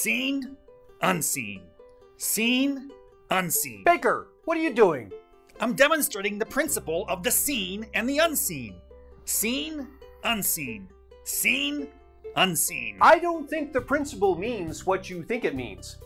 Seen, unseen. Seen, unseen. Baker, what are you doing? I'm demonstrating the principle of the seen and the unseen. Seen, unseen. Seen, unseen. I don't think the principle means what you think it means.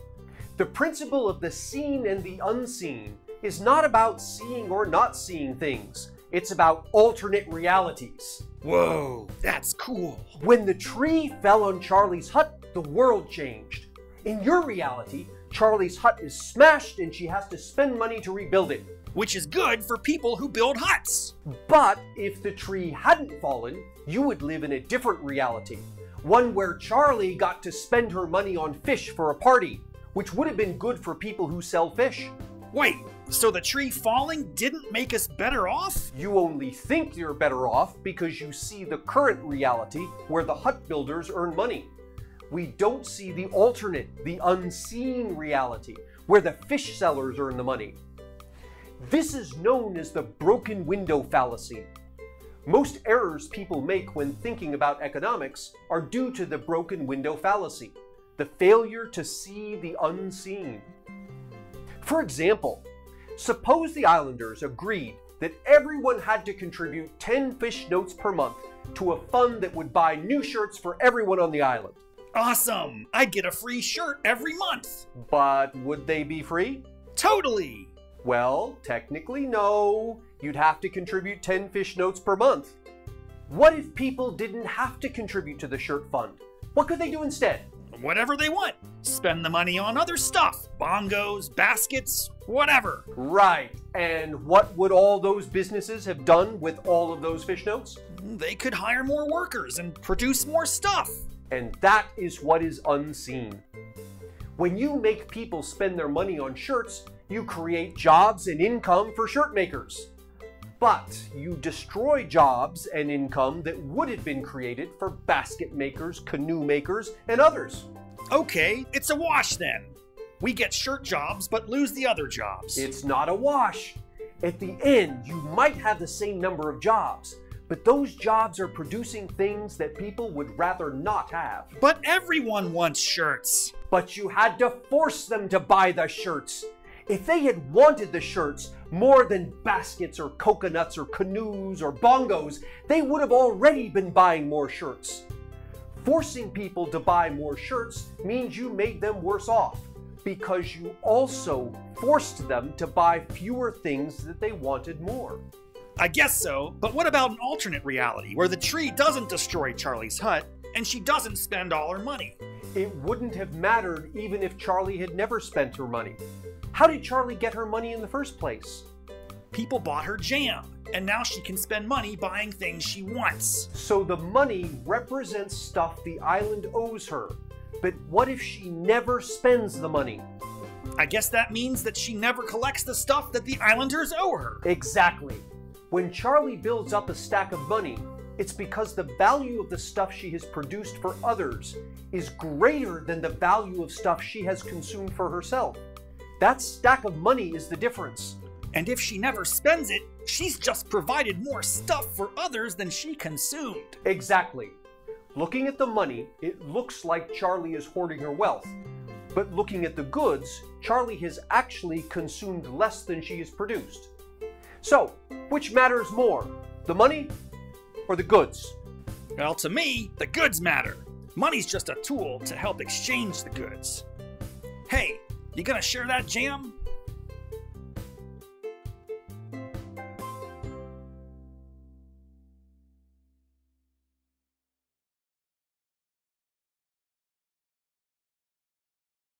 The principle of the seen and the unseen is not about seeing or not seeing things. It's about alternate realities. Whoa, that's cool. When the tree fell on Charlie's hut, the world changed. In your reality, Charlie's hut is smashed and she has to spend money to rebuild it. Which is good for people who build huts. But if the tree hadn't fallen, you would live in a different reality. One where Charlie got to spend her money on fish for a party, which would have been good for people who sell fish. Wait, so the tree falling didn't make us better off? You only think you're better off because you see the current reality where the hut builders earn money. We don't see the alternate, the unseen reality where the fish sellers earn the money. This is known as the broken window fallacy. Most errors people make when thinking about economics are due to the broken window fallacy, the failure to see the unseen. For example, suppose the Islanders agreed that everyone had to contribute 10 fish notes per month to a fund that would buy new shirts for everyone on the island. Awesome! I'd get a free shirt every month. But would they be free? Totally! Well, technically, no. You'd have to contribute 10 fish notes per month. What if people didn't have to contribute to the shirt fund? What could they do instead? Whatever they want. Spend the money on other stuff bongos, baskets, whatever. Right. And what would all those businesses have done with all of those fish notes? They could hire more workers and produce more stuff. And that is what is unseen. When you make people spend their money on shirts, you create jobs and income for shirt makers. But you destroy jobs and income that would have been created for basket makers, canoe makers, and others. Okay, it's a wash then. We get shirt jobs but lose the other jobs. It's not a wash. At the end, you might have the same number of jobs, but those jobs are producing things that people would rather not have. But everyone wants shirts. But you had to force them to buy the shirts. If they had wanted the shirts more than baskets or coconuts or canoes or bongos, they would have already been buying more shirts. Forcing people to buy more shirts means you made them worse off because you also forced them to buy fewer things that they wanted more. I guess so, but what about an alternate reality where the tree doesn't destroy Charlie's hut and she doesn't spend all her money? It wouldn't have mattered even if Charlie had never spent her money. How did Charlie get her money in the first place? People bought her jam, and now she can spend money buying things she wants. So the money represents stuff the island owes her. But what if she never spends the money? I guess that means that she never collects the stuff that the islanders owe her. Exactly. When Charlie builds up a stack of money, it's because the value of the stuff she has produced for others is greater than the value of stuff she has consumed for herself. That stack of money is the difference. And if she never spends it, she's just provided more stuff for others than she consumed. Exactly. Looking at the money, it looks like Charlie is hoarding her wealth. But looking at the goods, Charlie has actually consumed less than she has produced. So, which matters more, the money or the goods? Well, to me, the goods matter. Money's just a tool to help exchange the goods. Hey, you gonna share that jam?